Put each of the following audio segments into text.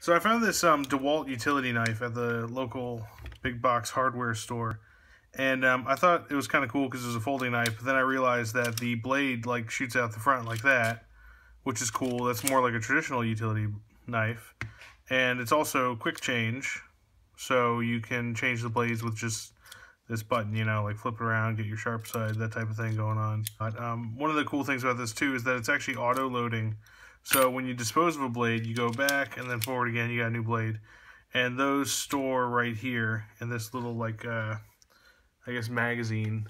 So I found this um, DeWalt utility knife at the local big box hardware store. And um, I thought it was kind of cool because it was a folding knife. But then I realized that the blade like shoots out the front like that, which is cool. That's more like a traditional utility knife. And it's also quick change. So you can change the blades with just this button, you know, like flip it around, get your sharp side, that type of thing going on. But um, one of the cool things about this too is that it's actually auto loading. So when you dispose of a blade, you go back and then forward again, you got a new blade. And those store right here in this little like, uh, I guess magazine,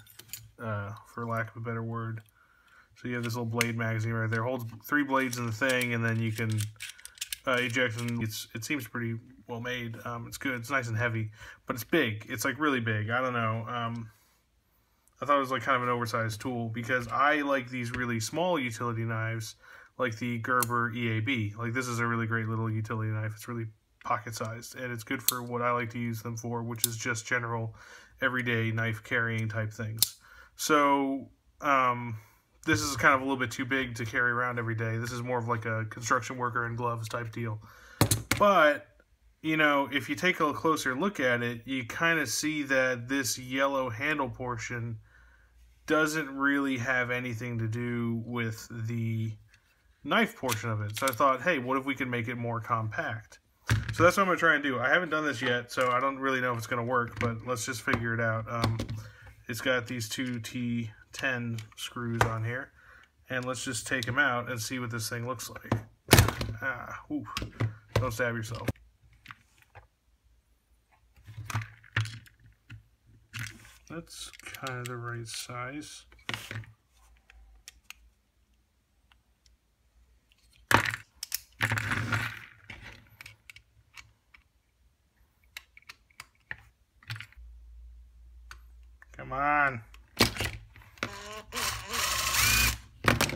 uh, for lack of a better word. So you have this little blade magazine right there. Holds three blades in the thing and then you can uh, eject and it's, it seems pretty well made. Um, it's good. It's nice and heavy, but it's big. It's like really big. I don't know. Um, I thought it was like kind of an oversized tool because I like these really small utility knives, like the Gerber EAB. Like this is a really great little utility knife. It's really pocket sized and it's good for what I like to use them for, which is just general everyday knife carrying type things. So um, this is kind of a little bit too big to carry around every day. This is more of like a construction worker in gloves type deal. But you know, if you take a closer look at it, you kind of see that this yellow handle portion doesn't really have anything to do with the knife portion of it. So I thought, hey, what if we can make it more compact? So that's what I'm going to try and do. I haven't done this yet, so I don't really know if it's going to work, but let's just figure it out. Um, it's got these two T10 screws on here, and let's just take them out and see what this thing looks like. Ah, don't stab yourself. That's kind of the right size. Come on.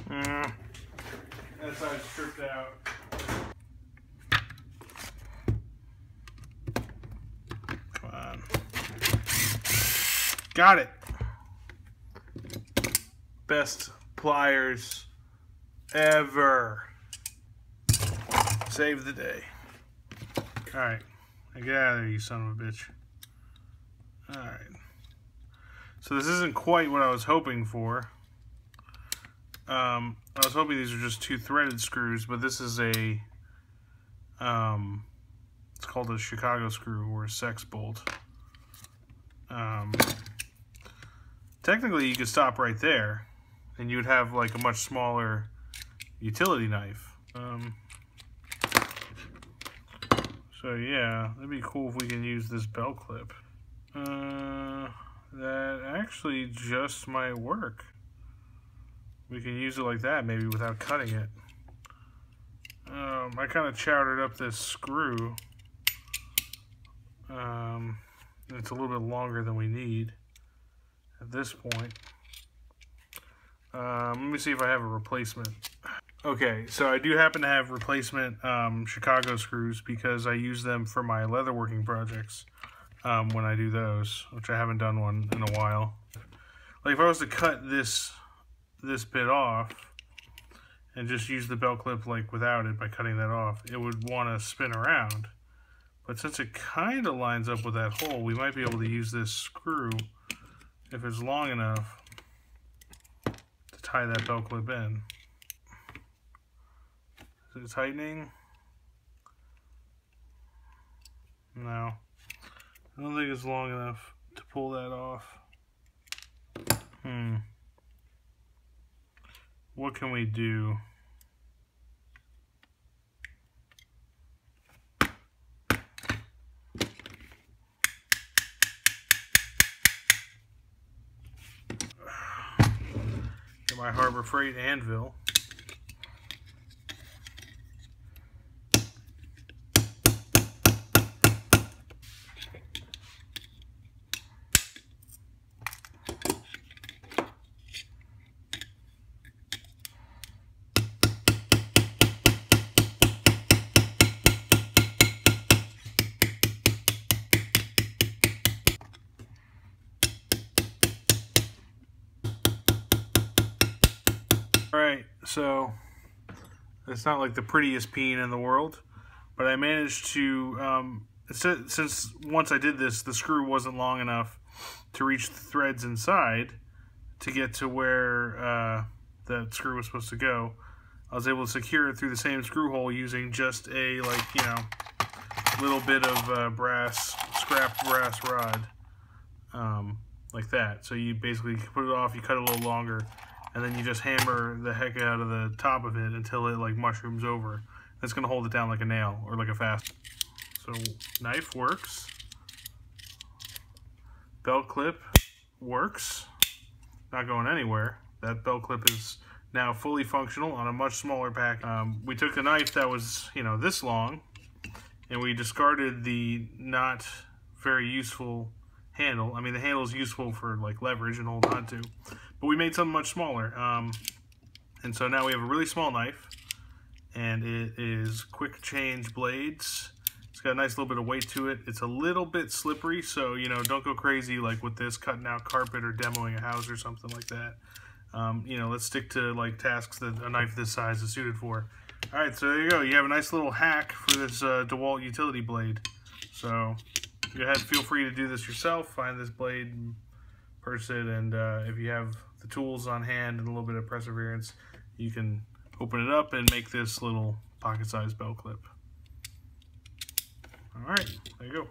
Mm. That side's stripped out. Come on. Got it. Best pliers ever. Save the day. Alright. Get out of there, you son of a bitch. Alright. So this isn't quite what I was hoping for. Um, I was hoping these are just two threaded screws, but this is a, um, it's called a Chicago screw or a sex bolt. Um, technically you could stop right there and you would have like a much smaller utility knife. Um, so yeah, that'd be cool if we can use this belt clip. Actually just might work. We can use it like that maybe without cutting it. Um, I kind of chowdered up this screw. Um, it's a little bit longer than we need at this point. Um, let me see if I have a replacement. Okay, so I do happen to have replacement um, Chicago screws because I use them for my leatherworking projects um, when I do those, which I haven't done one in a while. Like if I was to cut this this bit off and just use the belt clip like without it by cutting that off, it would want to spin around. But since it kind of lines up with that hole, we might be able to use this screw if it's long enough to tie that belt clip in. Is it tightening? No. I don't think it's long enough to pull that off. Hmm. What can we do? My Harbor Freight anvil. All right, so it's not like the prettiest peen in the world, but I managed to, um, since once I did this, the screw wasn't long enough to reach the threads inside to get to where uh, that screw was supposed to go. I was able to secure it through the same screw hole using just a, like, you know, little bit of uh, brass, scrap brass rod, um, like that. So you basically put it off, you cut it a little longer, and then you just hammer the heck out of the top of it until it like mushrooms over. That's gonna hold it down like a nail or like a fast. So knife works. Belt clip works. Not going anywhere. That belt clip is now fully functional on a much smaller pack. Um, we took a knife that was, you know, this long, and we discarded the not very useful handle. I mean, the handle is useful for like leverage and hold on to, but we made something much smaller. Um, and so now we have a really small knife, and it is quick change blades. It's got a nice little bit of weight to it. It's a little bit slippery, so you know, don't go crazy like with this cutting out carpet or demoing a house or something like that. Um, you know, let's stick to like tasks that a knife this size is suited for. All right, so there you go. You have a nice little hack for this uh, DeWalt utility blade. So go ahead, feel free to do this yourself. Find this blade, and uh, if you have the tools on hand and a little bit of perseverance, you can open it up and make this little pocket-sized belt clip. All right, there you go.